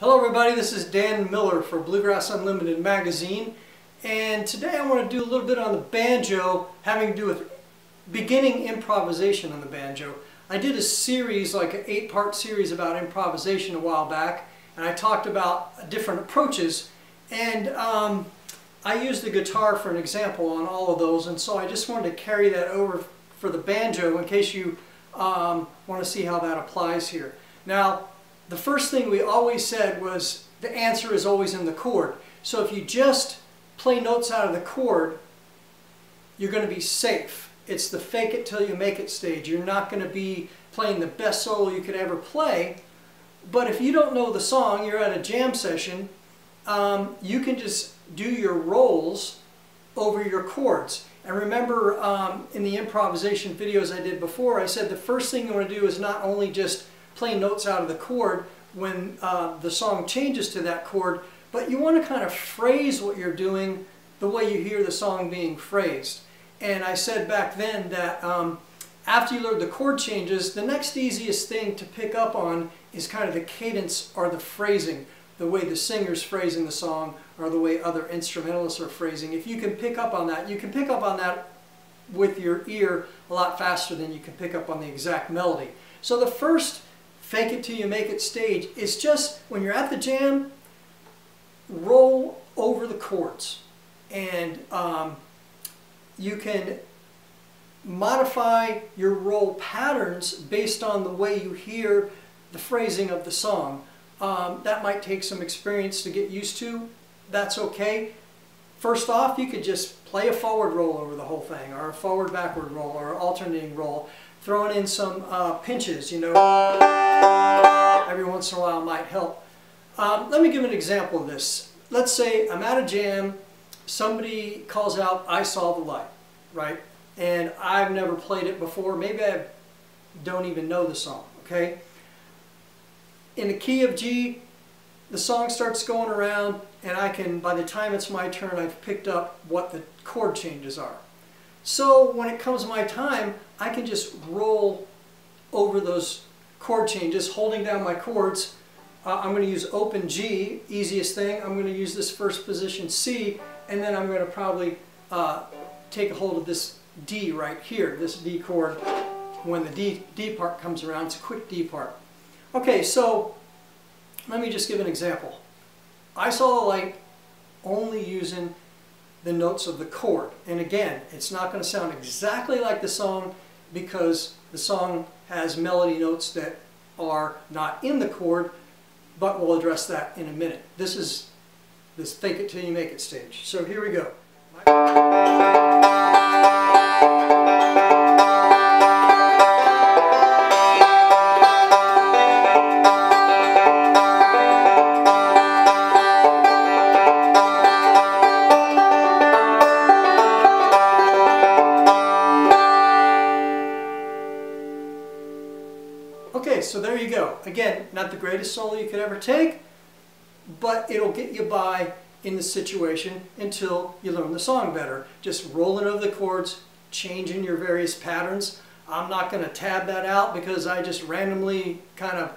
Hello everybody, this is Dan Miller for Bluegrass Unlimited magazine and today I want to do a little bit on the banjo having to do with beginning improvisation on the banjo. I did a series, like an eight-part series about improvisation a while back and I talked about different approaches and um, I used the guitar for an example on all of those and so I just wanted to carry that over for the banjo in case you um, want to see how that applies here. Now the first thing we always said was the answer is always in the chord. So if you just play notes out of the chord, you're going to be safe. It's the fake it till you make it stage. You're not going to be playing the best solo you could ever play. But if you don't know the song, you're at a jam session, um, you can just do your rolls over your chords. And remember um, in the improvisation videos I did before, I said the first thing you want to do is not only just play notes out of the chord when uh, the song changes to that chord, but you want to kind of phrase what you're doing the way you hear the song being phrased. And I said back then that um, after you learn the chord changes, the next easiest thing to pick up on is kind of the cadence or the phrasing, the way the singer's phrasing the song or the way other instrumentalists are phrasing. If you can pick up on that, you can pick up on that with your ear a lot faster than you can pick up on the exact melody. So the first fake it till you make it stage. It's just when you're at the jam, roll over the chords. And um, you can modify your roll patterns based on the way you hear the phrasing of the song. Um, that might take some experience to get used to. That's okay. First off, you could just play a forward roll over the whole thing, or a forward backward roll, or alternating roll throwing in some uh, pinches, you know, every once in a while might help. Um, let me give an example of this. Let's say I'm at a jam, somebody calls out, I saw the light, right? And I've never played it before. Maybe I don't even know the song, okay? In the key of G, the song starts going around and I can, by the time it's my turn, I've picked up what the chord changes are. So when it comes my time, I can just roll over those chord changes, holding down my chords. Uh, I'm going to use open G, easiest thing. I'm going to use this first position C, and then I'm going to probably uh, take a hold of this D right here, this D chord. When the D, D part comes around, it's a quick D part. Okay, so let me just give an example. I saw the light only using the notes of the chord. And again, it's not going to sound exactly like the song because the song has melody notes that are not in the chord, but we'll address that in a minute. This is this fake it till you make it stage. So here we go. Greatest solo you could ever take, but it'll get you by in the situation until you learn the song better. Just rolling over the chords, changing your various patterns. I'm not going to tab that out because I just randomly kind of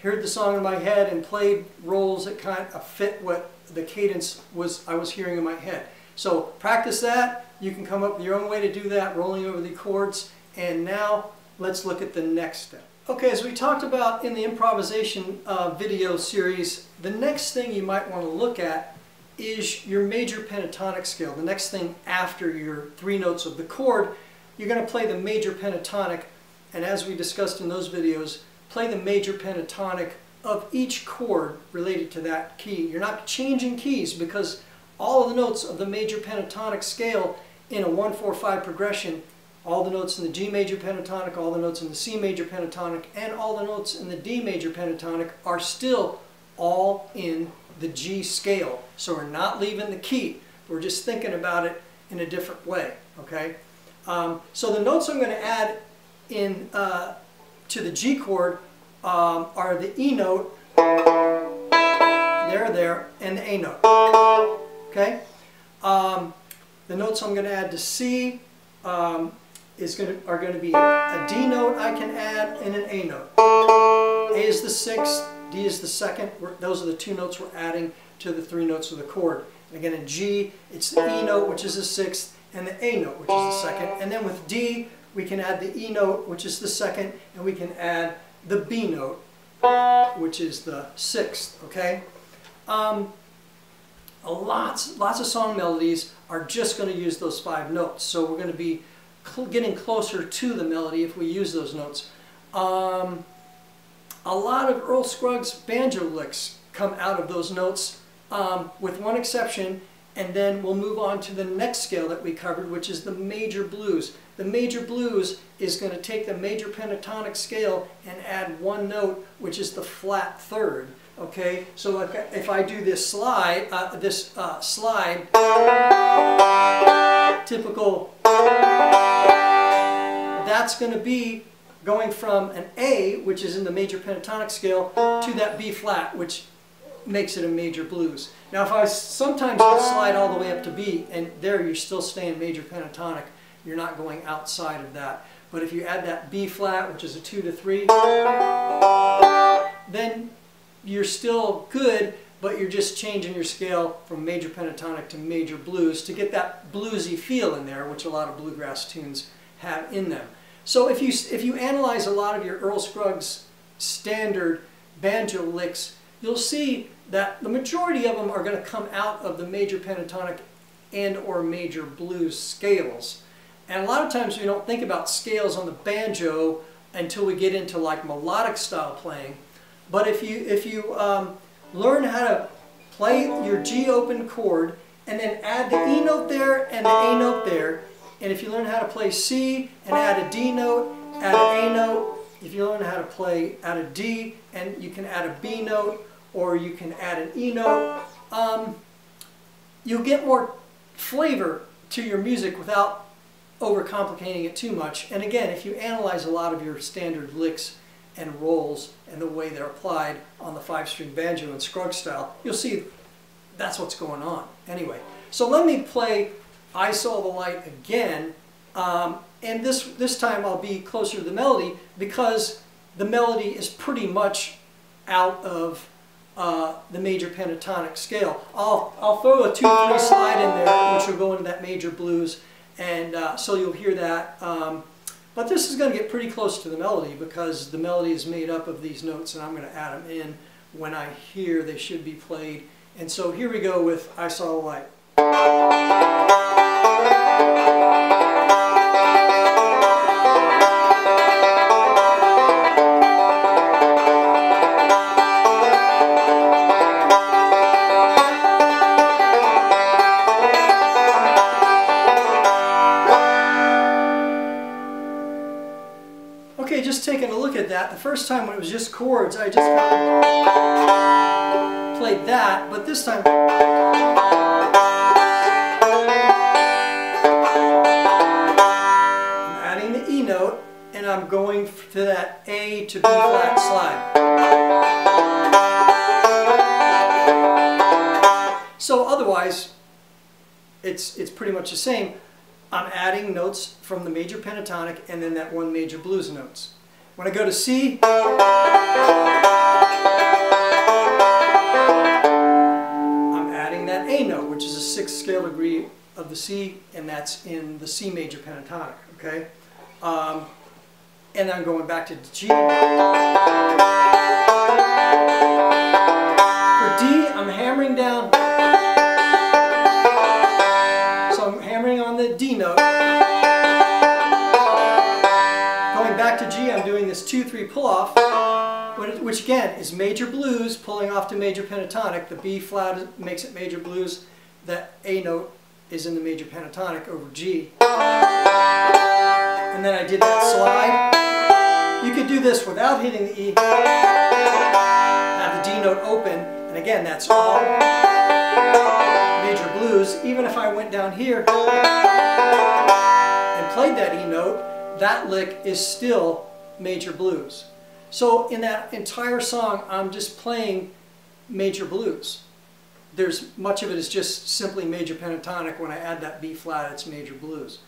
heard the song in my head and played rolls that kind of fit what the cadence was I was hearing in my head. So practice that. You can come up with your own way to do that, rolling over the chords. And now let's look at the next step. Okay, as we talked about in the improvisation uh, video series, the next thing you might want to look at is your major pentatonic scale. The next thing after your three notes of the chord, you're going to play the major pentatonic, and as we discussed in those videos, play the major pentatonic of each chord related to that key. You're not changing keys because all of the notes of the major pentatonic scale in a 1-4-5 progression all the notes in the G major pentatonic, all the notes in the C major pentatonic, and all the notes in the D major pentatonic are still all in the G scale. So we're not leaving the key. We're just thinking about it in a different way, okay? Um, so the notes I'm going to add in uh, to the G chord um, are the E note, there, there, and the A note, okay? Um, the notes I'm going to add to C, um, is going to, are going to be a D note I can add and an A note. A is the sixth, D is the second. We're, those are the two notes we're adding to the three notes of the chord. And again, in G, it's the E note, which is the sixth, and the A note, which is the second. And then with D, we can add the E note, which is the second, and we can add the B note, which is the sixth, okay? Um, lots, lots of song melodies are just going to use those five notes. So we're going to be cl getting closer to the melody if we use those notes. Um, a lot of Earl Scruggs banjo licks come out of those notes, um, with one exception, and then we'll move on to the next scale that we covered, which is the major blues. The major blues is going to take the major pentatonic scale and add one note, which is the flat third. Okay, so if, if I do this slide, uh, this uh, slide, typical, that's going to be going from an A, which is in the major pentatonic scale, to that B flat, which makes it a major blues. Now if I sometimes slide all the way up to B, and there you're still staying major pentatonic, you're not going outside of that. But if you add that B flat, which is a 2 to 3, then you're still good, but you're just changing your scale from major pentatonic to major blues to get that bluesy feel in there, which a lot of bluegrass tunes have in them. So if you, if you analyze a lot of your Earl Scruggs standard banjo licks, you'll see that the majority of them are going to come out of the major pentatonic and or major blues scales. And a lot of times we don't think about scales on the banjo until we get into like melodic style playing. But if you, if you um, learn how to play your G open chord and then add the E note there and the A note there, and if you learn how to play C and add a D note, add an A note, if you learn how to play add a D and you can add a B note or you can add an E note, um, you'll get more flavor to your music without overcomplicating it too much. And again, if you analyze a lot of your standard licks and rolls and the way they're applied on the five-string banjo and Scruggs style, you'll see that's what's going on. Anyway, so let me play I Saw the Light again, um, and this, this time I'll be closer to the melody because the melody is pretty much out of uh, the major pentatonic scale. I'll, I'll throw a 2-3 slide in there which will go into that major blues and uh, so you'll hear that. Um, but this is going to get pretty close to the melody because the melody is made up of these notes and I'm going to add them in when I hear they should be played. And so here we go with I Saw the Light. Look at that. The first time when it was just chords, I just played that, but this time... I'm adding the E note, and I'm going to that A to B flat slide. So otherwise, it's, it's pretty much the same. I'm adding notes from the major pentatonic and then that one major blues notes. When I go to C, I'm adding that A note, which is a sixth scale degree of the C, and that's in the C major pentatonic, okay? Um, and I'm going back to G. For D, I'm hammering down So I'm hammering on the D note. Back to G, I'm doing this 2-3 pull-off, which again is major blues pulling off to major pentatonic. The B flat makes it major blues. That A note is in the major pentatonic over G. And then I did that slide. You could do this without hitting the E. Have the D note open, and again, that's all major blues, even if I went down here and played that E note, that lick is still major blues. So in that entire song, I'm just playing major blues. There's much of it is just simply major pentatonic. When I add that B flat, it's major blues.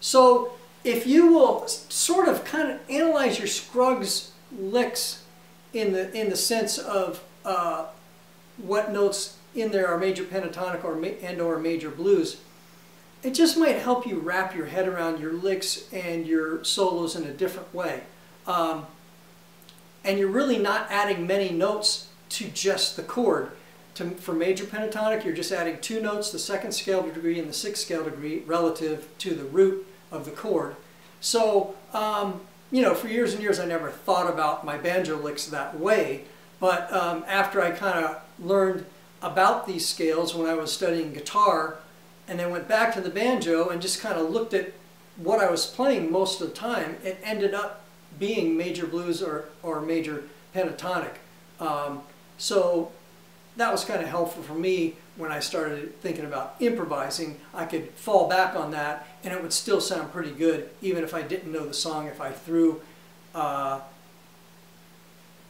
So if you will sort of kind of analyze your Scruggs licks in the in the sense of uh, what notes in there are major pentatonic or and or major blues. It just might help you wrap your head around your licks and your solos in a different way. Um, and you're really not adding many notes to just the chord. To, for major pentatonic, you're just adding two notes, the second scale degree and the sixth scale degree, relative to the root of the chord. So, um, you know, for years and years I never thought about my banjo licks that way, but um, after I kind of learned about these scales when I was studying guitar, and then went back to the banjo and just kind of looked at what I was playing most of the time, it ended up being major blues or, or major pentatonic. Um, so that was kind of helpful for me when I started thinking about improvising. I could fall back on that and it would still sound pretty good even if I didn't know the song. If I threw uh,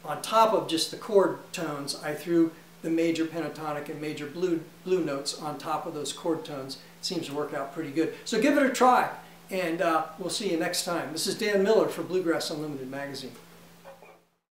on top of just the chord tones, I threw the major pentatonic and major blue, blue notes on top of those chord tones. It seems to work out pretty good. So give it a try and uh, we'll see you next time. This is Dan Miller for Bluegrass Unlimited magazine.